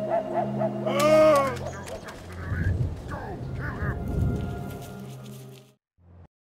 Oh!